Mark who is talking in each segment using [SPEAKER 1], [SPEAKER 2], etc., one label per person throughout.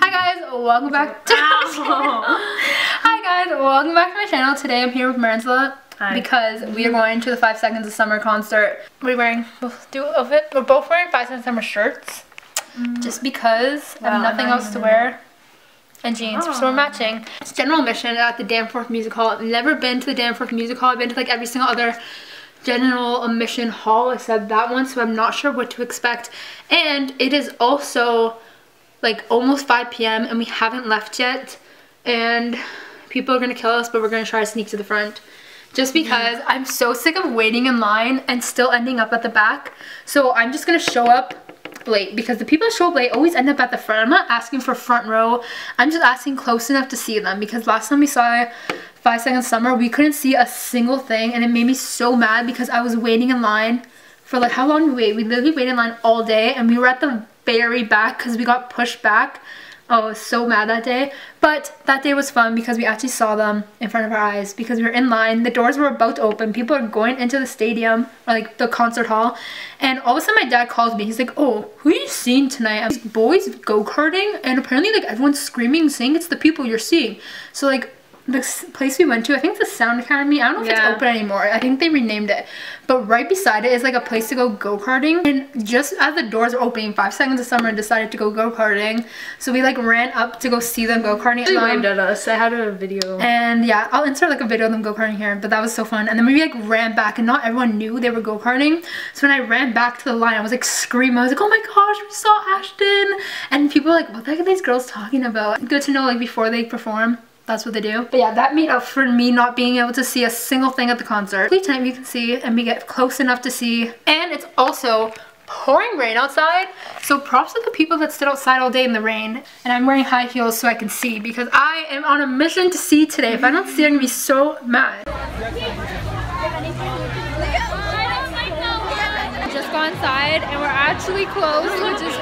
[SPEAKER 1] Hi guys, welcome back to Hi guys, welcome back to my channel. Today I'm here with Marantula because we are going to the Five Seconds of Summer concert. We're wearing, we'll do outfit. We're both wearing Five Seconds of Summer shirts
[SPEAKER 2] Mm.
[SPEAKER 1] just because I have
[SPEAKER 2] Wow,
[SPEAKER 1] nothing
[SPEAKER 2] not
[SPEAKER 1] else to wear. And jeans, so we're
[SPEAKER 2] ah.
[SPEAKER 1] matching. It's general admission at the Danforth Music Hall. I've never been to the Danforth Music Hall. I've been to like every single other general admission hall except that one, so I'm not sure what to expect. And it is also like almost 5 p.m. and we haven't left yet. And people are gonna kill us, but we're gonna try to sneak to the front. Just because I'm so sick of waiting in line and still ending up at the back. So I'm just gonna show up late because the people that show up late always end up at the front. I'm not asking for front row. I'm just asking close enough to see them because last time we saw Five Seconds Summer, we couldn't see a single thing and it made me so mad because I was waiting in line for like how long did we wait? We literally waited in line all day and we were at the very back because we got pushed back. I was so mad that day. But that day was fun because we actually saw them in front of our eyes because we were in line. The doors were about to open. People are going into the stadium or like the concert hall. And all of a sudden my dad calls me. He's like, oh, who are you seeing tonight? These boys go-karting and apparently like everyone's screaming saying it's the people you're seeing. So like the place we went to, I think it's the Sound Academy. I don't know if
[SPEAKER 2] Yeah.
[SPEAKER 1] it's open anymore. I think they renamed it. But right beside it is like a place to go go-karting. And just as the doors were opening, Five Seconds of Summer decided to go go-karting. So we like ran up to go see them go-karting.
[SPEAKER 2] They waved at us. I had a video.
[SPEAKER 1] and yeah, I'll insert like a video of them go-karting here, but that was so fun. And then we like ran back and not everyone knew they were go-karting. So when I ran back to the line, I was like screaming. I was like, oh my gosh, we saw Ashton. And people were like, what the heck are these girls talking about? Good to know like before they perform. That's what they do. But yeah, that made up for me not being able to see a single thing at the concert. Every time you can see and we get close enough to see. And it's also pouring rain outside. So props to the people that stood outside all day in the rain. And I'm wearing high heels so I can see because I am on a mission to see today. If I don't see, I'm gonna be so mad. Just got inside and we're actually close, which is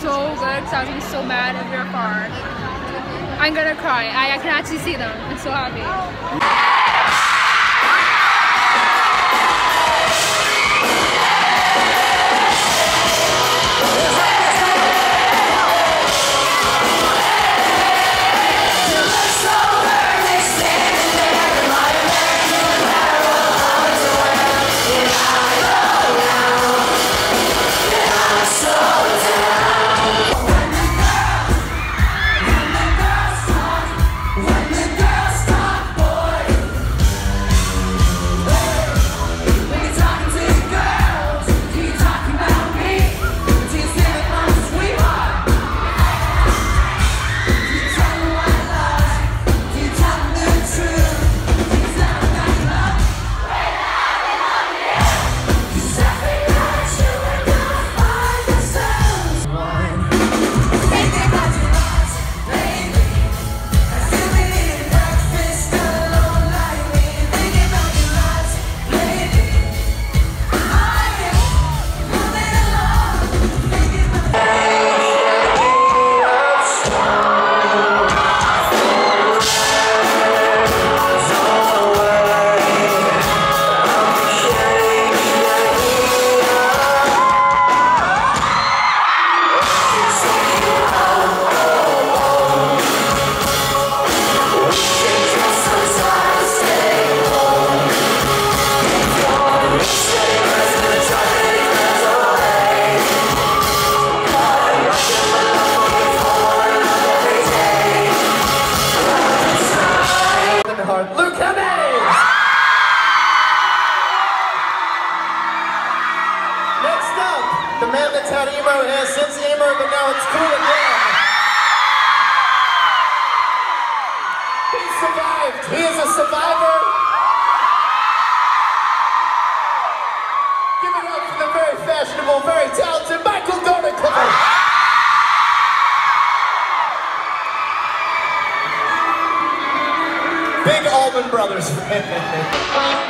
[SPEAKER 1] so good because I was gonna be so mad if we were far. I'm gonna cry. I, I can actually see them. I'm so happy.
[SPEAKER 3] That's emo since emo, but now it's cool again. He survived. He is a survivor. Give it up for the very fashionable, very talented Michael Donegal. Big Allman Brothers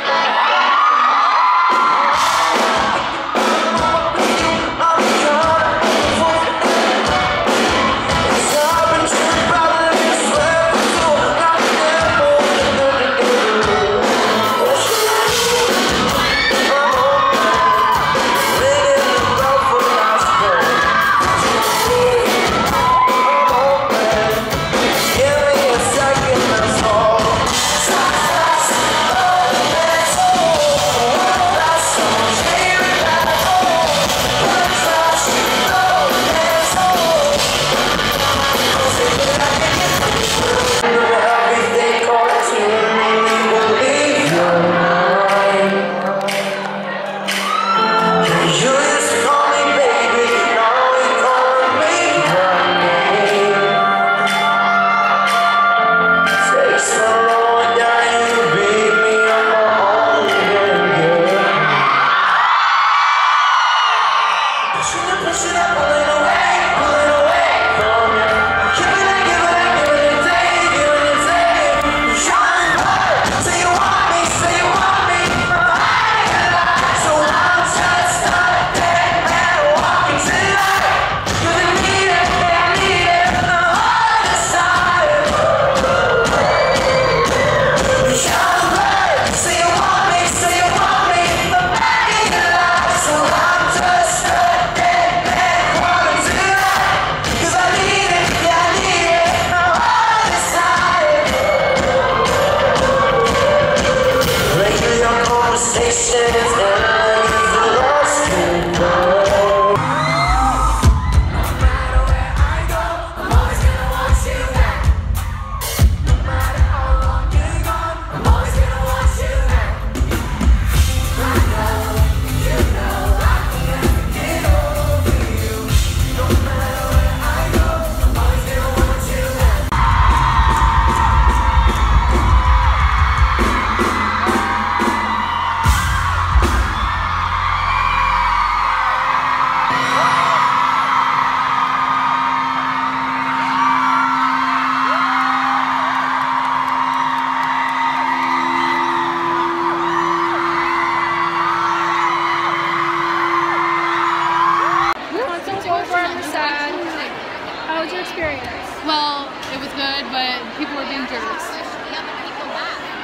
[SPEAKER 3] fan.
[SPEAKER 2] but people were being jerks.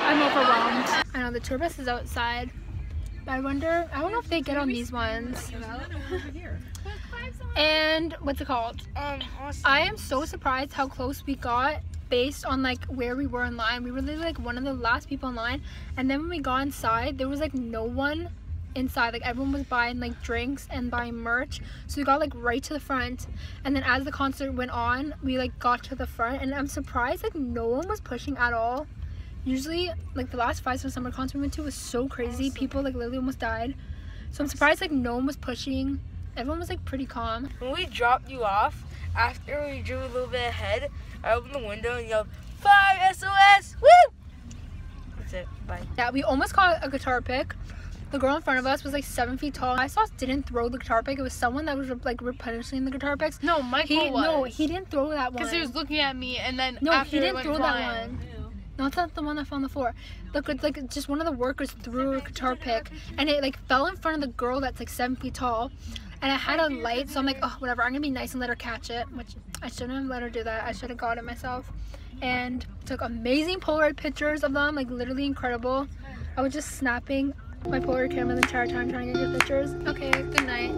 [SPEAKER 1] I'm overwhelmed. I know the tour bus is outside. But I wonder, I don't know if they get on these ones. And what's it called?
[SPEAKER 4] Um,
[SPEAKER 1] I am so surprised how close we got based on like where we were in line. We were literally like one of the last people in line. And then when we got inside, there was like no one inside. Like everyone was buying like drinks and buying merch. So we got like right to the front. And then as the concert went on, we like got to the front. And I'm surprised like no one was pushing at all. Usually like the last Five Summer concert we went to was so crazy. People like literally almost died. So I'm surprised like no one was pushing. Everyone was like pretty calm.
[SPEAKER 4] when we dropped you off, after we drove a little bit ahead, I opened the window and yelled, Five SOS! Woo! That's it. Bye.
[SPEAKER 1] Yeah, we almost caught a guitar pick. The girl in front of us was like seven feet tall. I saw didn't throw the guitar pick. It was someone that was like replenishing the guitar picks.
[SPEAKER 2] No, Michael
[SPEAKER 1] He
[SPEAKER 2] was.
[SPEAKER 1] no, he didn't throw that one.
[SPEAKER 2] Because he was looking at me, and then
[SPEAKER 1] no, he didn't throw that one. Not that the one that fell on the floor. Look, it's like just one of the workers threw a guitar pick, and it like fell in front of the girl that's like seven feet tall. And I had a light, so I'm like, oh, whatever. I'm gonna be nice and let her catch it, which I shouldn't have let her do that. I should have got it myself. And took amazing Polaroid pictures of them, like literally incredible. I was just snapping my Polaroid camera the entire time trying to get pictures. Okay, good night.